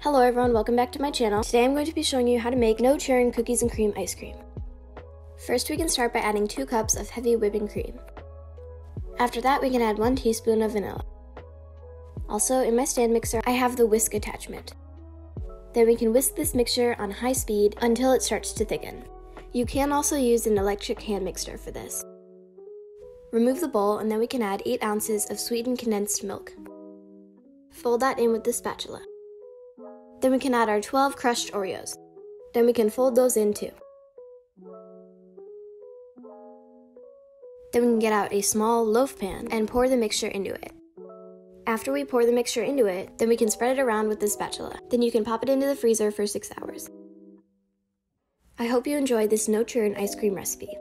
Hello everyone, welcome back to my channel. Today I'm going to be showing you how to make no churn cookies and cream ice cream. First we can start by adding 2 cups of heavy whipping cream. After that we can add 1 teaspoon of vanilla. Also in my stand mixer I have the whisk attachment. Then we can whisk this mixture on high speed until it starts to thicken. You can also use an electric hand mixer for this. Remove the bowl and then we can add 8 ounces of sweetened condensed milk. Fold that in with the spatula. Then we can add our 12 crushed Oreos. Then we can fold those in too. Then we can get out a small loaf pan and pour the mixture into it. After we pour the mixture into it, then we can spread it around with the spatula. Then you can pop it into the freezer for 6 hours. I hope you enjoyed this no churn ice cream recipe.